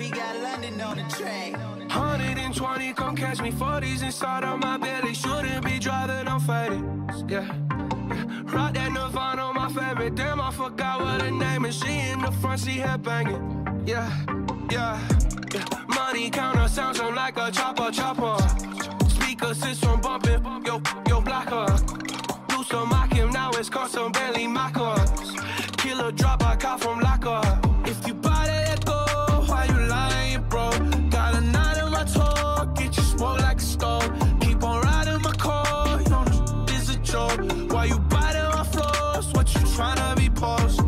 We got London on the track. 120, come catch me. 40s inside of my belly. Shouldn't be driving, I'm faded. Yeah. yeah. Rock that Nirvana my favorite. Damn, I forgot what her name is. She in the front seat, head banging. Yeah, yeah, yeah. Money counter sounds on like a chopper, chopper. Speaker system bumping. Yo, yo, blocker. Do some mock him, now it's custom Bentley Mockers. What you tryna be post?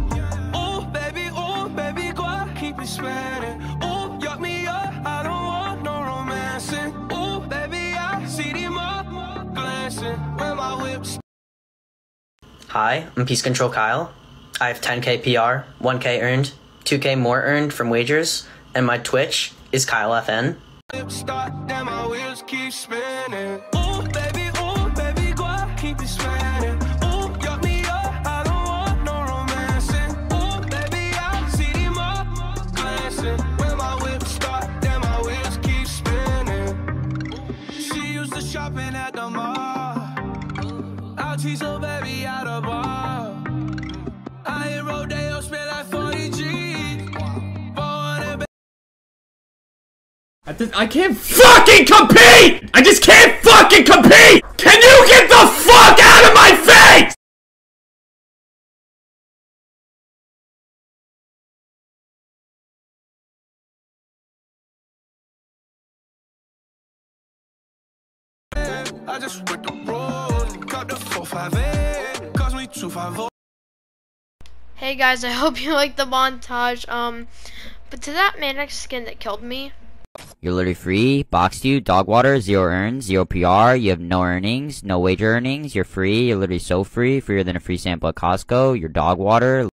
Oh, baby, oh, baby, go out, keep spinning. Oh, yuck me up, I don't want no romancing. Oh, baby, I see them glancing when my whip's Hi, I'm Peace Control Kyle. I have 10k PR, 1k earned, 2k more earned from wagers, and my Twitch is KyleFN. Start, Her baby. I hit Rodeo, like 40 G's. 400 I, just, I can't fucking compete! I just can't fucking compete! I just went the road, got the 458, cost me 250. Hey guys, I hope you like the montage. Um, but to that manic skin that killed me, You're literally free. Boxed you, dog water, zero earns, zero PR. You have no earnings, no wager earnings. You're free. You're literally so free. Freer than a free sample at Costco. Your dog water.